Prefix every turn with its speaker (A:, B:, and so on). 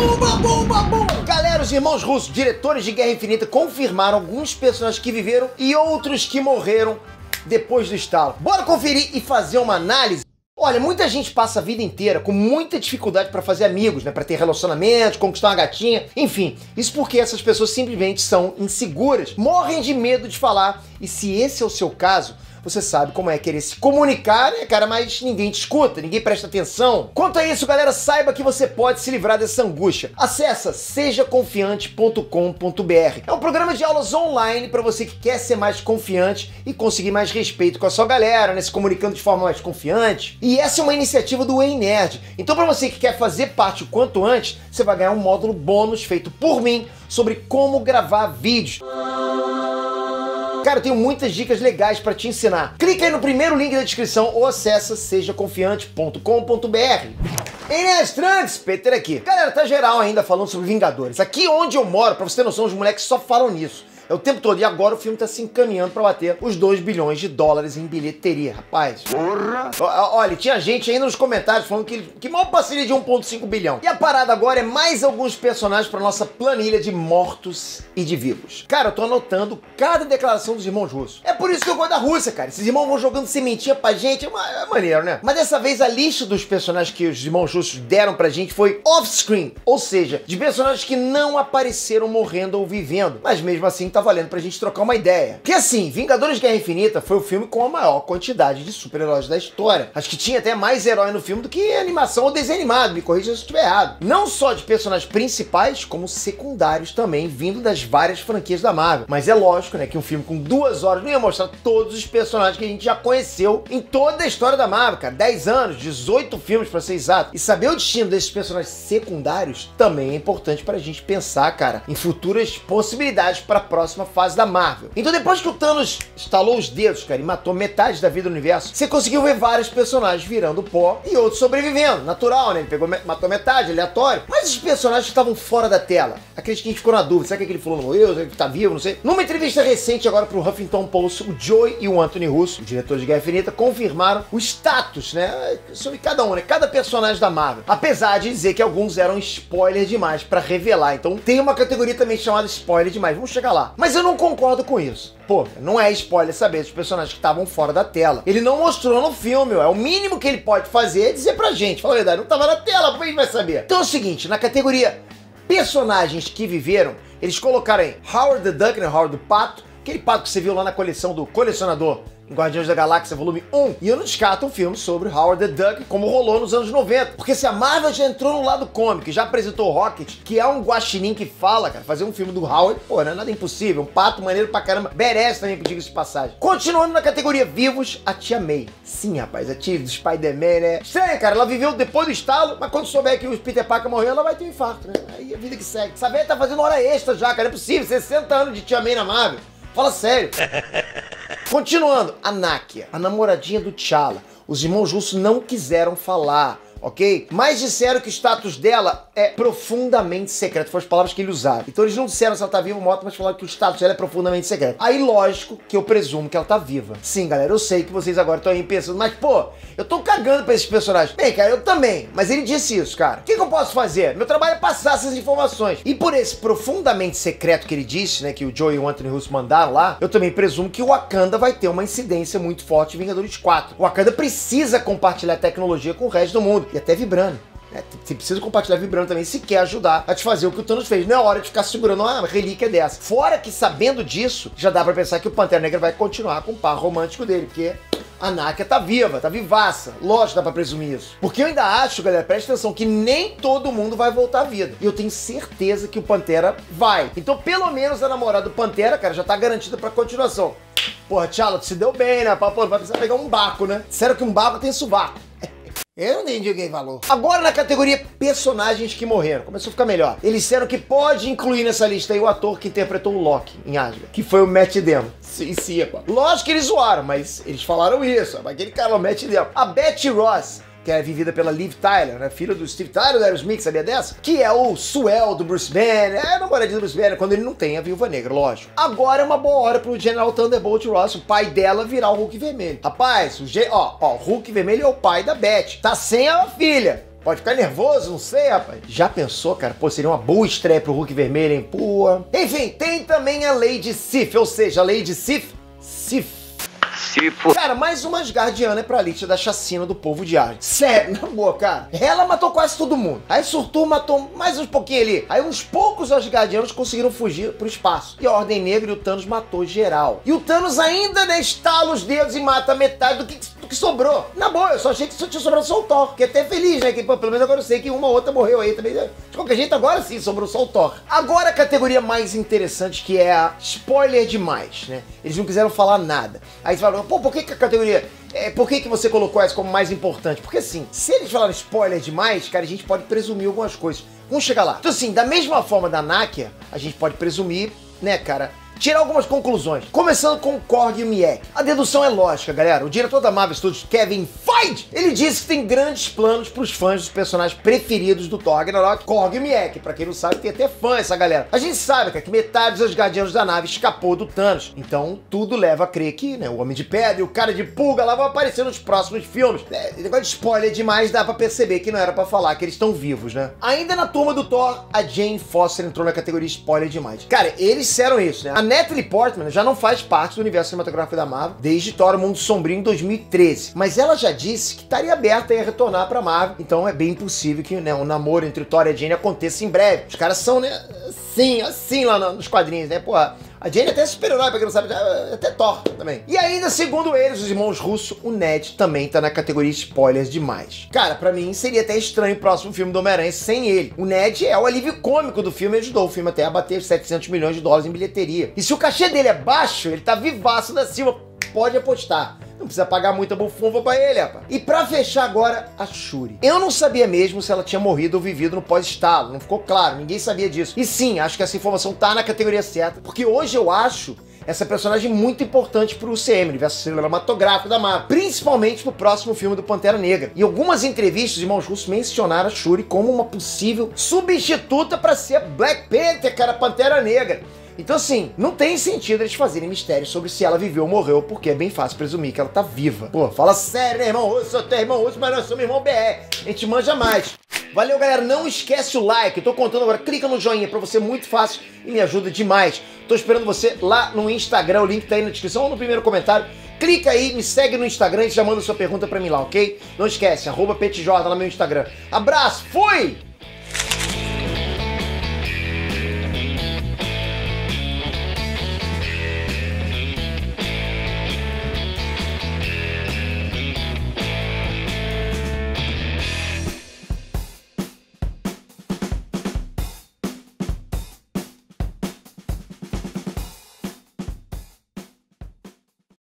A: Bomba, bomba, bomba! Galera, os irmãos russos, diretores de Guerra Infinita, confirmaram alguns personagens que viveram e outros que morreram depois do estalo. Bora conferir e fazer uma análise? Olha, muita gente passa a vida inteira com muita dificuldade para fazer amigos, né? Para ter relacionamentos, conquistar uma gatinha, enfim. Isso porque essas pessoas simplesmente são inseguras, morrem de medo de falar. E se esse é o seu caso, você sabe como é querer se comunicar, né, cara? Mas ninguém te escuta, ninguém presta atenção. Quanto a isso, galera, saiba que você pode se livrar dessa angústia. Acesse sejaconfiante.com.br. É um programa de aulas online para você que quer ser mais confiante e conseguir mais respeito com a sua galera, né? Se comunicando de forma mais confiante. E essa é uma iniciativa do Ei Nerd. Então, para você que quer fazer parte o quanto antes, você vai ganhar um módulo bônus feito por mim sobre como gravar vídeos. Cara, eu tenho muitas dicas legais para te ensinar. Clica aí no primeiro link da descrição ou acessa sejaconfiante.com.br. Inês Trunks, Peter aqui. Galera, tá geral ainda falando sobre Vingadores. Aqui onde eu moro, pra você ter noção, os moleques só falam nisso. É o tempo todo. E agora o filme tá se encaminhando para bater os 2 bilhões de dólares em bilheteria, rapaz. Porra! Olha, tinha gente aí nos comentários falando que, que mal passaria de 1,5 bilhão. E a parada agora é mais alguns personagens para nossa planilha de mortos e de vivos. Cara, eu tô anotando cada declaração dos irmãos russos. É por isso que eu gosto da Rússia, cara. Esses irmãos vão jogando sementinha pra gente. É, uma, é maneiro, né? Mas dessa vez a lista dos personagens que os irmãos russos deram pra gente foi off-screen. Ou seja, de personagens que não apareceram morrendo ou vivendo. Mas mesmo assim tá tá valendo pra gente trocar uma ideia. Que assim, Vingadores Guerra Infinita foi o filme com a maior quantidade de super-heróis da história. Acho que tinha até mais herói no filme do que animação ou desenho animado, me corrija se eu estiver errado. Não só de personagens principais, como secundários também, vindo das várias franquias da Marvel. Mas é lógico, né, que um filme com duas horas não ia mostrar todos os personagens que a gente já conheceu em toda a história da Marvel, cara. 10 anos, 18 filmes para ser exato. E saber o destino desses personagens secundários também é importante para a gente pensar, cara, em futuras possibilidades para próxima próxima fase da Marvel. Então depois que o Thanos estalou os dedos, cara, e matou metade da vida do universo, você conseguiu ver vários personagens virando pó e outros sobrevivendo. Natural, né? Ele pegou, matou metade, aleatório. Mas os personagens estavam fora da tela. Aqueles que a gente ficou na dúvida, será que aquele fulano morreu? Será que tá vivo? Não sei. Numa entrevista recente agora pro Huffington Post, o Joey e o Anthony Russo, o diretor de Guerra Infinita, confirmaram o status, né? Sobre cada um, né? Cada personagem da Marvel. Apesar de dizer que alguns eram spoiler demais para revelar. Então tem uma categoria também chamada spoiler demais. Vamos chegar lá. Mas eu não concordo com isso. Pô, não é spoiler saber dos personagens que estavam fora da tela. Ele não mostrou no filme, é o mínimo que ele pode fazer é dizer pra gente. Fala a verdade, não tava na tela, como a gente vai saber? Então é o seguinte, na categoria personagens que viveram, eles colocaram aí Howard the Duck, né, Howard do Pato, aquele pato que você viu lá na coleção do colecionador Guardiões da Galáxia Volume 1. E eu não descarto um filme sobre Howard the Duck, como rolou nos anos 90. Porque se a Marvel já entrou no lado cômico, já apresentou o Rocket, que é um guaxinim que fala, cara, fazer um filme do Howard, pô, não é nada impossível. Um pato maneiro pra caramba. Merece também, diga de passagem. Continuando na categoria vivos, a Tia May. Sim, rapaz, a tia do Spider-Man, né? Estranho, cara, ela viveu depois do estalo, mas quando souber que o Peter Parker morreu, ela vai ter um infarto, né? Aí a vida que segue. Essa velha tá fazendo hora extra já, cara, é possível. 60 anos de Tia May na Marvel. Fala sério. Continuando, a Nakia, a namoradinha do T'Challa. Os irmãos russos não quiseram falar ok? Mas disseram que o status dela é profundamente secreto. Foram as palavras que ele usaram. Então eles não disseram se ela tá viva ou morta, mas falaram que o status dela é profundamente secreto. Aí, lógico que eu presumo que ela tá viva. Sim, galera, eu sei que vocês agora estão aí pensando, mas pô, eu tô cagando pra esses personagens. Bem, cara, eu também. Mas ele disse isso, cara. O que, que eu posso fazer? Meu trabalho é passar essas informações. E por esse profundamente secreto que ele disse, né, que o Joe e o Anthony Russo mandaram lá, eu também presumo que o Wakanda vai ter uma incidência muito forte em Vingadores 4. O Wakanda precisa compartilhar tecnologia com o resto do mundo e até vibrando. É, você precisa compartilhar vibrando também se quer ajudar a te fazer o que o Thanos fez. Não é hora de ficar segurando uma relíquia dessa. Fora que, sabendo disso, já dá para pensar que o Pantera Negra vai continuar com o par romântico dele, porque a Nakia tá viva, tá vivaça. Lógico, dá pra presumir isso. Porque eu ainda acho, galera, presta atenção, que nem todo mundo vai voltar à vida. E eu tenho certeza que o Pantera vai. Então, pelo menos a namorada do Pantera, cara, já tá garantida pra continuação. Porra, Tchala, tu se deu bem, né? Pô, vai precisar pegar um barco, né? Sério que um barco tem subaco. Eu não entendi valor. Agora na categoria personagens que morreram, começou a ficar melhor. Eles disseram que pode incluir nessa lista aí o ator que interpretou o Loki em Asgard, que foi o Matt Damon. Sim, sim, pô. Lógico que eles zoaram, mas eles falaram isso. Aquele cara, o Matt Damon. A Betty Ross que é vivida pela Liv Tyler, né? Filha do Steve Tyler, do Aerosmith, sabia dessa? Que é o Suel do Bruce Banner, é a namoradinha do Bruce Banner, quando ele não tem a Viúva Negra, lógico. Agora é uma boa hora pro General Thunderbolt Ross, o pai dela, virar o Hulk Vermelho. Rapaz, o G... ó, ó, o Hulk Vermelho é o pai da Beth. Tá sem a filha Pode ficar nervoso, não sei, rapaz. Já pensou, cara? Pô, seria uma boa estreia pro Hulk vermelho, hein? Pô. Enfim, tem também a Lady Sif, ou seja, a Lady Sif. Sif
B: Tipo.
A: Cara, mais uma Asgardiana é pra lista da chacina do povo de Asgard. Sério, na boa, cara. Ela matou quase todo mundo. Aí Surtur matou mais uns pouquinho ali. Aí uns poucos Asgardianos conseguiram fugir pro espaço. E a Ordem Negra e o Thanos matou geral. E o Thanos ainda, né, estala os dedos e mata metade do que que sobrou. Na boa, eu só achei que só tinha sobrado só o Thor. Fiquei até feliz, né? Que pô, pelo menos agora eu sei que uma ou outra morreu aí também. Né? De qualquer jeito, agora sim sobrou só o Thor. Agora a categoria mais interessante, que é a spoiler demais, né? Eles não quiseram falar nada. Aí você fala, pô, por que, que a categoria. É, por que, que você colocou essa como mais importante? Porque assim, se eles falaram spoiler demais, cara, a gente pode presumir algumas coisas. Vamos chegar lá. Então, assim, da mesma forma da Nakia, a gente pode presumir, né, cara, tirar algumas conclusões. Começando com o Miek. A dedução é lógica, galera. O diretor da Marvel Studios, Kevin Feige, ele disse que tem grandes planos para os fãs dos personagens preferidos do Thor Ragnarok, Korg e Miek. Pra quem não sabe, tem até fã essa galera. A gente sabe, que metade dos guardianos da nave escapou do Thanos. Então, tudo leva a crer que, né, o Homem de Pedra e o cara de pulga lá vão aparecer nos próximos filmes. É, negócio de spoiler demais, dá pra perceber que não era para falar que eles estão vivos, né? Ainda na turma do Thor, a Jane Foster entrou na categoria spoiler demais. Cara, eles disseram isso, né? A Natalie Portman já não faz parte do universo cinematográfico da Marvel desde Thor: Mundo Sombrio em 2013. Mas ela já disse que estaria aberta a retornar pra Marvel, então é bem possível que né, um namoro entre o Thor e a Jane aconteça em breve. Os caras são, né, assim, assim lá nos quadrinhos, né, porra. A Jane é até super-herói, pra quem não sabe, é até Thor também. E ainda, segundo eles, os irmãos russos, o Ned também tá na categoria spoilers demais. Cara, para mim seria até estranho o próximo filme do Homem-Aranha sem ele. O Ned é o alívio cômico do filme e ajudou o filme até a bater 700 milhões de dólares em bilheteria. E se o cachê dele é baixo, ele tá vivaço da cima. Pode apostar. Não precisa pagar muita bufunfa pra ele, rapaz. E pra fechar agora, a Shuri. Eu não sabia mesmo se ela tinha morrido ou vivido no pós-estalo. Não ficou claro, ninguém sabia disso. E sim, acho que essa informação tá na categoria certa, porque hoje eu acho essa personagem muito importante pro UCM, universo cinematográfico da Marvel, principalmente pro próximo filme do Pantera Negra. Em algumas entrevistas, os irmãos russos mencionaram a Shuri como uma possível substituta para ser Black Panther, cara, Pantera Negra. Então, assim, não tem sentido eles fazerem mistério sobre se ela viveu ou morreu, porque é bem fácil presumir que ela tá viva. Pô, fala sério, irmão russo? Eu tenho irmão russo, mas nós somos irmão BR. A gente manja mais. Valeu, galera. Não esquece o like. Eu tô contando agora. Clica no joinha pra você, muito fácil e me ajuda demais. Tô esperando você lá no Instagram. O link tá aí na descrição ou no primeiro comentário. Clica aí, me segue no Instagram e já manda sua pergunta pra mim lá, ok? Não esquece, arroba lá no meu Instagram. Abraço, fui!